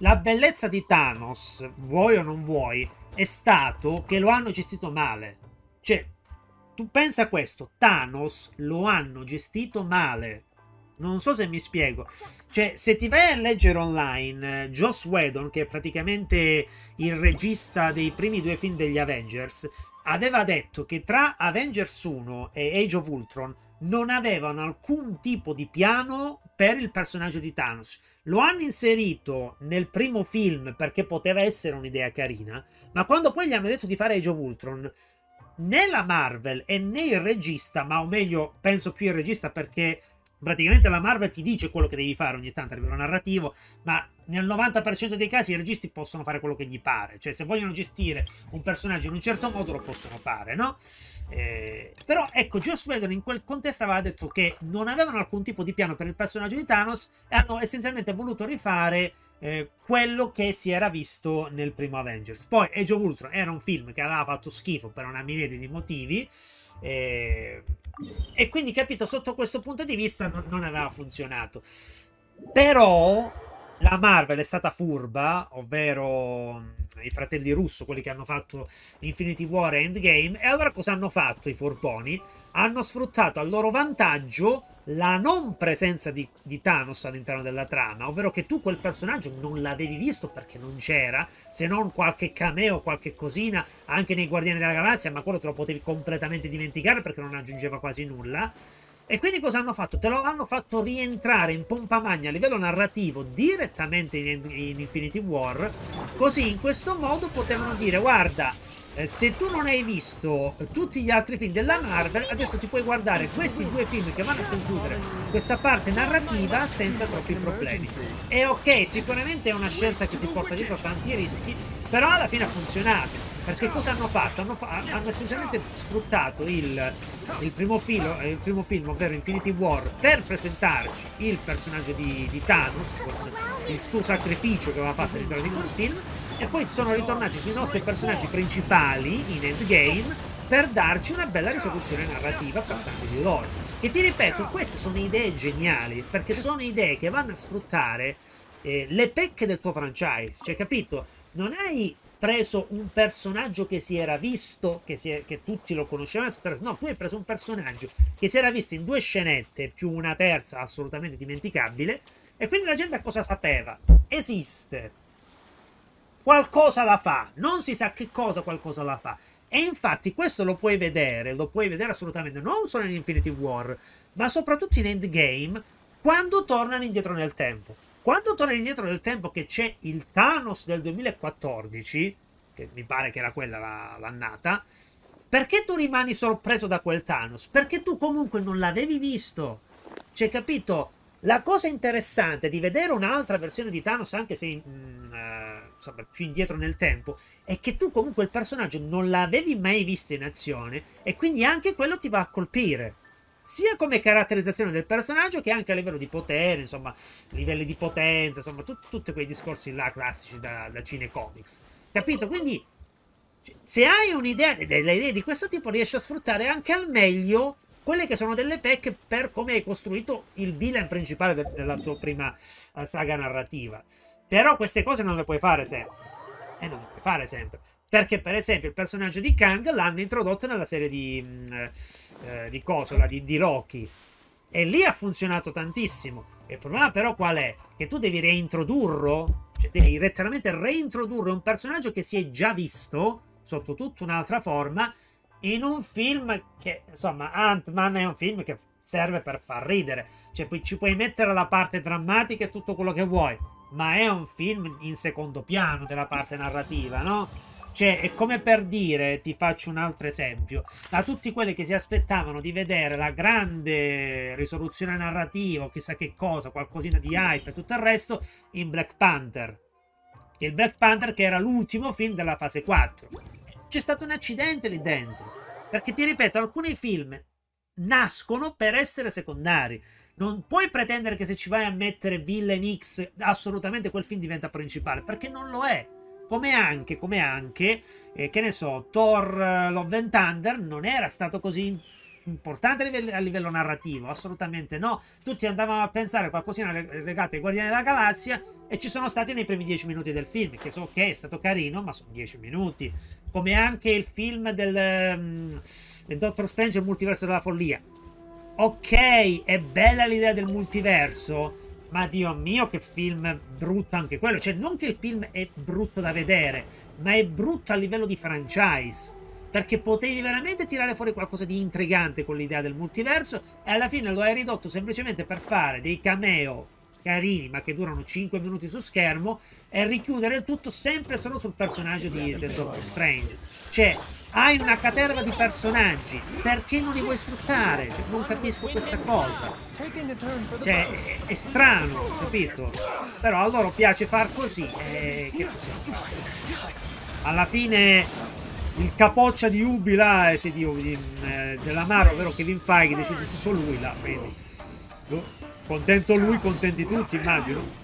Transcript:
la bellezza di Thanos, vuoi o non vuoi, è stato che lo hanno gestito male. Cioè, tu pensa a questo, Thanos lo hanno gestito male. Non so se mi spiego. Cioè, se ti vai a leggere online, eh, Joss Whedon, che è praticamente il regista dei primi due film degli Avengers, aveva detto che tra Avengers 1 e Age of Ultron non avevano alcun tipo di piano per il personaggio di Thanos. Lo hanno inserito nel primo film perché poteva essere un'idea carina, ma quando poi gli hanno detto di fare Age of Ultron, né la Marvel e né il regista, ma o meglio, penso più il regista perché praticamente la Marvel ti dice quello che devi fare ogni tanto a livello narrativo, ma nel 90% dei casi i registi possono fare quello che gli pare. Cioè, se vogliono gestire un personaggio in un certo modo, lo possono fare, no? Eh, però, ecco, Joss Whedon in quel contesto aveva detto che non avevano alcun tipo di piano per il personaggio di Thanos e hanno essenzialmente voluto rifare eh, quello che si era visto nel primo Avengers. Poi, Age of Ultron era un film che aveva fatto schifo per una miriade di motivi. Eh, e quindi, capito, sotto questo punto di vista non, non aveva funzionato. Però la Marvel è stata furba, ovvero mm, i fratelli russo, quelli che hanno fatto Infinity War e Endgame, e allora cosa hanno fatto i furboni? Hanno sfruttato a loro vantaggio la non presenza di, di Thanos all'interno della trama, ovvero che tu quel personaggio non l'avevi visto perché non c'era, se non qualche cameo, qualche cosina, anche nei Guardiani della Galassia, ma quello te lo potevi completamente dimenticare perché non aggiungeva quasi nulla. E quindi cosa hanno fatto? Te lo hanno fatto rientrare in pompa magna a livello narrativo direttamente in, in Infinity War, così in questo modo potevano dire guarda, eh, se tu non hai visto tutti gli altri film della Marvel, adesso ti puoi guardare questi due film che vanno a concludere questa parte narrativa senza troppi problemi. E ok, sicuramente è una scelta che si porta dietro tanti rischi, però alla fine ha funzionato. Perché cosa hanno fatto? Hanno, fa hanno essenzialmente sfruttato il, il, primo filo, il, primo film, ovvero Infinity War, per presentarci il personaggio di, di Thanos, il suo sacrificio che aveva fatto all'interno di quel film, e poi sono ritornati sui nostri personaggi principali in Endgame per darci una bella risoluzione narrativa per tanti di loro. E ti ripeto, queste sono idee geniali, perché sono idee che vanno a sfruttare eh, le pecche del tuo franchise. Cioè, capito? Non hai preso un personaggio che si era visto, che, è, che tutti lo conoscevano, no, tu hai preso un personaggio che si era visto in due scenette, più una terza assolutamente dimenticabile, e quindi la gente cosa sapeva? Esiste. Qualcosa la fa, non si sa che cosa qualcosa la fa. E infatti questo lo puoi vedere, lo puoi vedere assolutamente non solo in Infinity War, ma soprattutto in Endgame, quando tornano indietro nel tempo. Quando torna indietro nel tempo che c'è il Thanos del 2014, che mi pare che era quella l'annata, perché tu rimani sorpreso da quel Thanos? Perché tu comunque non l'avevi visto. Cioè, capito? La cosa interessante di vedere un'altra versione di Thanos, anche se mm, uh, insomma, più indietro nel tempo, è che tu comunque il personaggio non l'avevi mai visto in azione e quindi anche quello ti va a colpire sia come caratterizzazione del personaggio che anche a livello di potere, insomma, livelli di potenza, insomma, tu, tutti quei discorsi là classici da, da cinecomics. Capito? Quindi, se hai un'idea, delle idee di questo tipo, riesci a sfruttare anche al meglio quelle che sono delle pecche per come hai costruito il villain principale de della tua prima uh, saga narrativa. Però queste cose non le puoi fare sempre. E eh, non le puoi fare sempre. Perché, per esempio, il personaggio di Kang l'hanno introdotto nella serie di, mm, eh, eh, di Cosola, di, di Loki. E lì ha funzionato tantissimo. Il problema però qual è? Che tu devi reintrodurlo, cioè devi letteralmente reintrodurre un personaggio che si è già visto, sotto tutta un'altra forma, in un film che, insomma, Ant-Man è un film che serve per far ridere. Cioè, ci puoi mettere la parte drammatica e tutto quello che vuoi, ma è un film in secondo piano della parte narrativa, no? Cioè, è come per dire, ti faccio un altro esempio, da tutti quelli che si aspettavano di vedere la grande risoluzione narrativa, chissà che cosa, qualcosina di hype e tutto il resto, in Black Panther. Il Black Panther che era l'ultimo film della fase 4. C'è stato un accidente lì dentro. Perché ti ripeto, alcuni film nascono per essere secondari. Non puoi pretendere che se ci vai a mettere Villain X, assolutamente quel film diventa principale, perché non lo è. Come anche, come anche, eh, che ne so, Thor uh, Love and Thunder non era stato così importante a livello, a livello, narrativo, assolutamente no. Tutti andavamo a pensare a qualcosina legato ai Guardiani della Galassia e ci sono stati nei primi dieci minuti del film, che so che è stato carino, ma sono dieci minuti. Come anche il film del, um, del Doctor Strange il multiverso della follia. Ok, è bella l'idea del multiverso, ma Dio mio, che film brutto anche quello. Cioè, non che il film è brutto da vedere, ma è brutto a livello di franchise. Perché potevi veramente tirare fuori qualcosa di intrigante con l'idea del multiverso e alla fine lo hai ridotto semplicemente per fare dei cameo carini ma che durano 5 minuti su schermo e richiudere il tutto sempre solo sul personaggio di, del Doctor Strange. Cioè, hai una caterva di personaggi, perché non li vuoi sfruttare? Cioè, non capisco questa cosa. Cioè, è, è, strano, capito? Però a loro piace far così, e che possiamo fare? Alla fine il capoccia di Ubi là, eh, se dico, di, eh, dell'amaro, ovvero Kevin Feige, decide tutto lui là, quindi... Contento lui, contenti tutti, immagino.